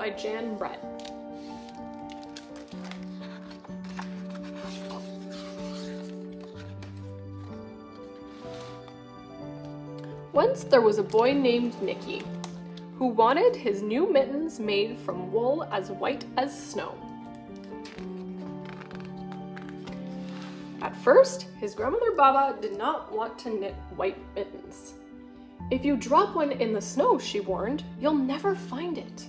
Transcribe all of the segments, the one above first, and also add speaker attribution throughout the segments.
Speaker 1: by Jan Brett. Once there was a boy named Nicki who wanted his new mittens made from wool as white as snow. At first, his grandmother Baba did not want to knit white mittens. If you drop one in the snow, she warned, you'll never find it.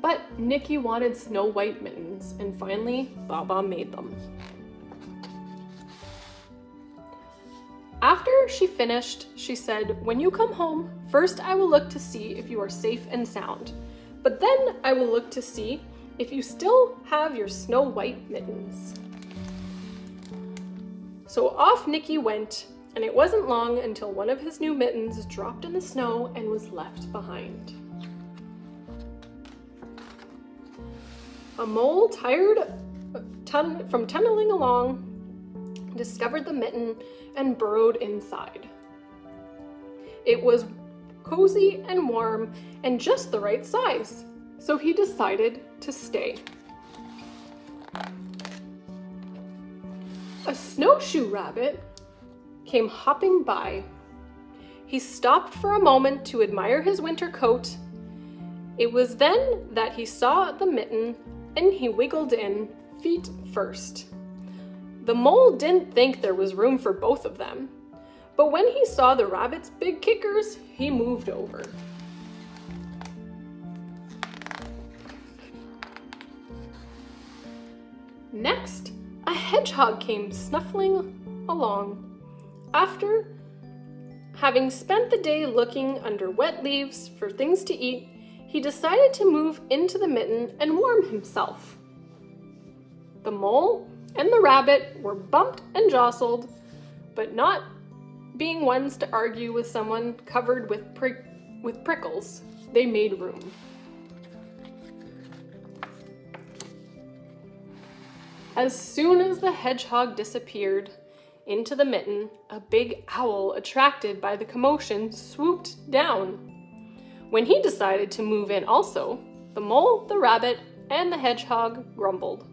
Speaker 1: But Nicki wanted snow white mittens, and finally, Baba made them. After she finished, she said, When you come home, first I will look to see if you are safe and sound. But then I will look to see if you still have your snow white mittens. So off Nicki went, and it wasn't long until one of his new mittens dropped in the snow and was left behind. A mole, tired uh, from tunneling along, discovered the mitten and burrowed inside. It was cozy and warm and just the right size, so he decided to stay. A snowshoe rabbit came hopping by. He stopped for a moment to admire his winter coat. It was then that he saw the mitten and he wiggled in, feet first. The mole didn't think there was room for both of them, but when he saw the rabbit's big kickers, he moved over. Next, a hedgehog came snuffling along. After having spent the day looking under wet leaves for things to eat, he decided to move into the mitten and warm himself. The mole and the rabbit were bumped and jostled, but not being ones to argue with someone covered with, prick with prickles, they made room. As soon as the hedgehog disappeared into the mitten, a big owl, attracted by the commotion, swooped down. When he decided to move in also, the mole, the rabbit, and the hedgehog grumbled.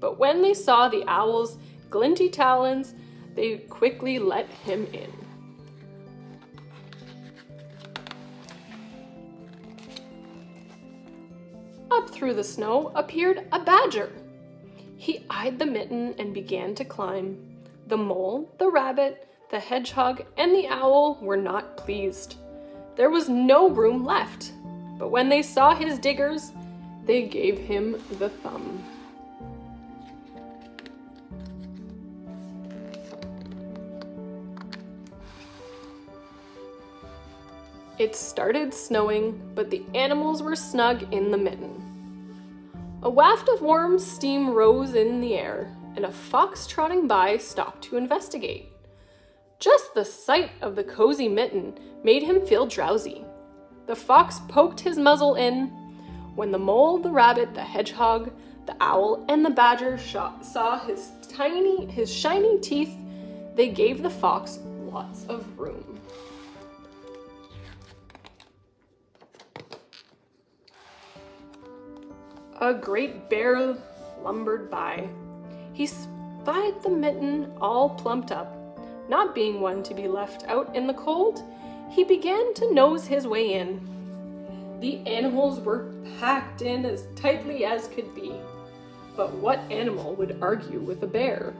Speaker 1: But when they saw the owl's glinty talons, they quickly let him in. Up through the snow appeared a badger. He eyed the mitten and began to climb. The mole, the rabbit, the hedgehog, and the owl were not pleased. There was no room left, but when they saw his diggers, they gave him the thumb. It started snowing, but the animals were snug in the mitten. A waft of warm steam rose in the air, and a fox trotting by stopped to investigate. Just the sight of the cozy mitten made him feel drowsy. The fox poked his muzzle in. When the mole, the rabbit, the hedgehog, the owl, and the badger saw his tiny, his shiny teeth, they gave the fox lots of room. A great bear lumbered by. He spied the mitten all plumped up. Not being one to be left out in the cold, he began to nose his way in. The animals were packed in as tightly as could be. But what animal would argue with a bear?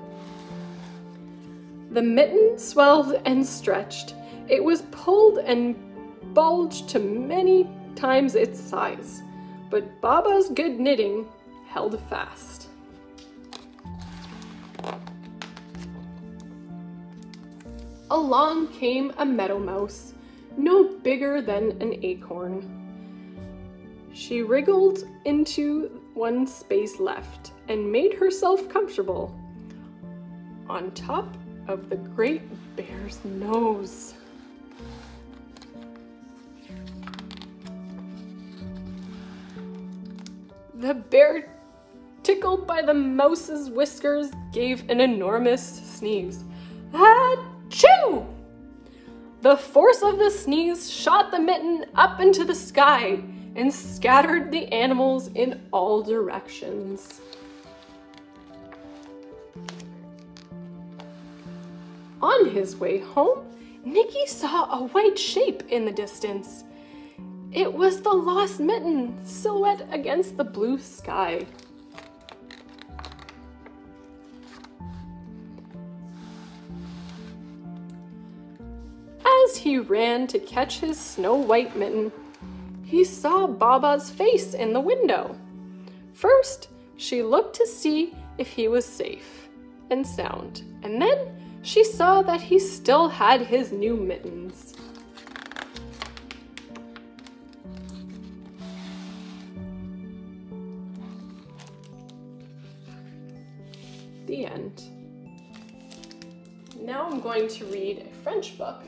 Speaker 1: The mitten swelled and stretched. It was pulled and bulged to many times its size but Baba's good knitting held fast. Along came a meadow mouse, no bigger than an acorn. She wriggled into one space left and made herself comfortable on top of the great bear's nose. The bear, tickled by the mouse's whiskers, gave an enormous sneeze. Achoo! The force of the sneeze shot the mitten up into the sky. and scattered the animals in all directions. On his way home, Nicki saw a white shape in the distance. It was the lost mitten, silhouette against the blue sky. He ran to catch his snow white mitten, he saw Baba's face in the window. First, she looked to see if he was safe and sound, and then she saw that he still had his new mittens. The end. Now I'm going to read a French book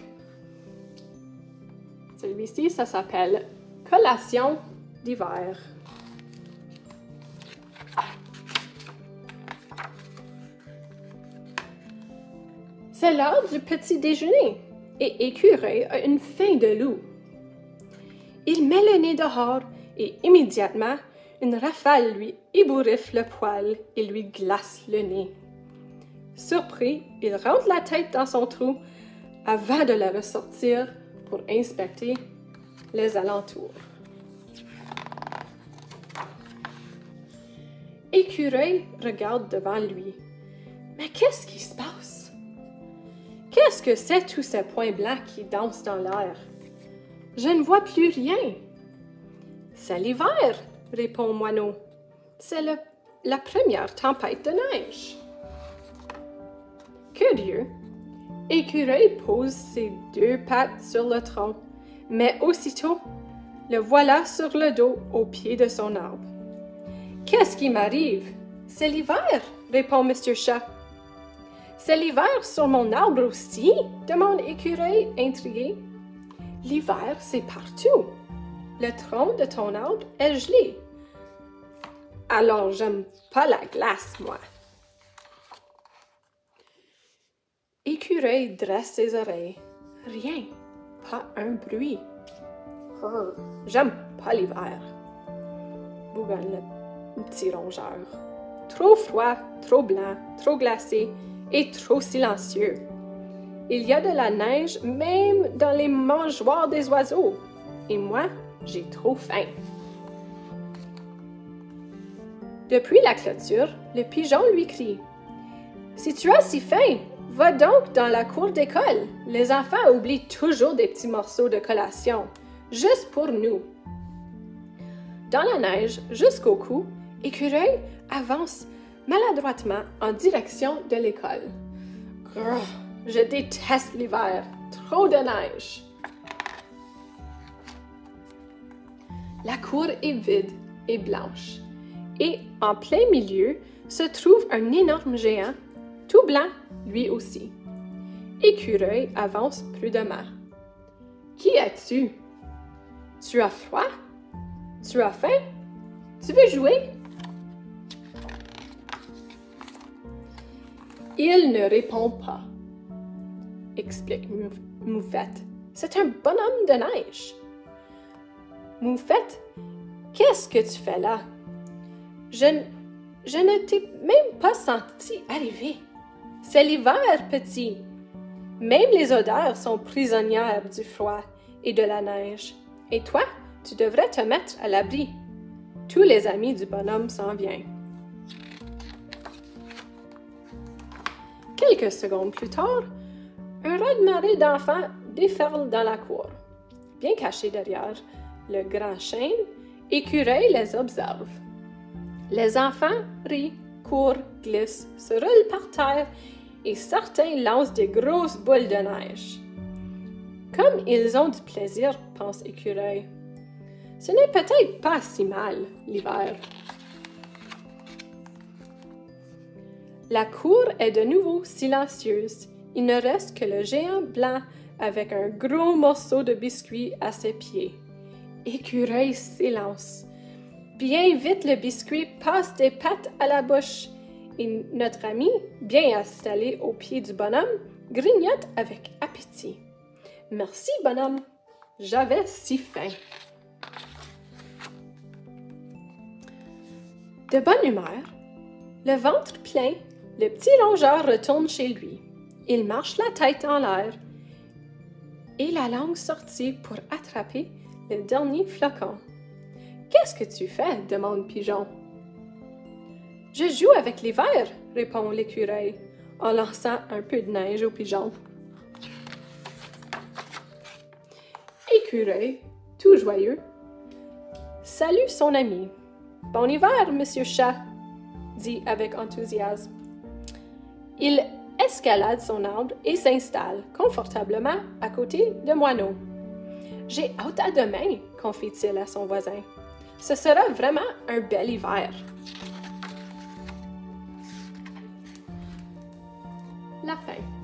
Speaker 1: Celui-ci, ça s'appelle Collation d'hiver. C'est l'heure du petit déjeuner et Écureuil a une faim de loup. Il met le nez dehors et immédiatement, une rafale lui ébouriffe le poil et lui glace le nez. Surpris, il rentre la tête dans son trou avant de la ressortir pour inspecter les alentours. Écureuil regarde devant lui. Mais qu'est-ce qui se passe? Qu'est-ce que c'est tous ces points blancs qui dansent dans l'air? Je ne vois plus rien. C'est l'hiver, répond Moineau. C'est la première tempête de neige. Curieux, Écureuil pose ses deux pattes sur le tronc, mais aussitôt, le voilà sur le dos au pied de son arbre. Qu'est-ce qui m'arrive? C'est l'hiver, répond Mr. Chat. C'est l'hiver sur mon arbre aussi? demande Écureuil intrigué. L'hiver, c'est partout. Le tronc de ton arbre est gelé. Alors, j'aime pas la glace, moi. Écureuil dresse ses oreilles. Rien, pas un bruit. J'aime pas l'hiver. Bougonne le petit rongeur. Trop froid, trop blanc, trop glacé et trop silencieux. Il y a de la neige même dans les mangeoires des oiseaux. Et moi, j'ai trop faim. Depuis la clôture, le pigeon lui crie Si tu as si faim, Va donc dans la cour d'école. Les enfants oublient toujours des petits morceaux de collation, juste pour nous. Dans la neige, jusqu'au cou, Écureuil avance maladroitement en direction de l'école. Je déteste l'hiver. Trop de neige. La cour est vide et blanche. Et en plein milieu se trouve un énorme géant tout blanc, lui aussi. Écureuil avance prudemment. Qui es-tu? Tu as froid? Tu as faim? Tu veux jouer? Il ne répond pas, explique Moufette. C'est un bonhomme de neige. Moufette, qu'est-ce que tu fais là? Je, je ne t'ai même pas senti arriver. C'est l'hiver, petit. Même les odeurs sont prisonnières du froid et de la neige. Et toi, tu devrais te mettre à l'abri. Tous les amis du bonhomme s'en viennent. Quelques secondes plus tard, un raz-de-marée d'enfants déferle dans la cour. Bien caché derrière le grand chêne, Écureuil les observe. Les enfants rient, courent, glissent, se roulent par terre et certains lancent des grosses boules de neige. Comme ils ont du plaisir, pense Écureuil. Ce n'est peut-être pas si mal, l'hiver. La cour est de nouveau silencieuse. Il ne reste que le géant blanc avec un gros morceau de biscuit à ses pieds. Écureuil s'élance. Bien vite, le biscuit passe des pattes à la bouche et notre ami, bien installé au pied du bonhomme, grignote avec appétit. Merci, bonhomme. J'avais si faim. De bonne humeur, le ventre plein, le petit rongeur retourne chez lui. Il marche la tête en l'air et la langue sortie pour attraper le dernier flocon. Qu'est-ce que tu fais? demande Pigeon. Je joue avec les vers, répond l'écureuil en lançant un peu de neige au pigeon. Écureuil, tout joyeux, salue son ami. Bon hiver, monsieur chat, dit avec enthousiasme. Il escalade son arbre et s'installe confortablement à côté de Moineau. J'ai hâte à demain, confie-t-il à son voisin. Ce sera vraiment un bel hiver. La fin.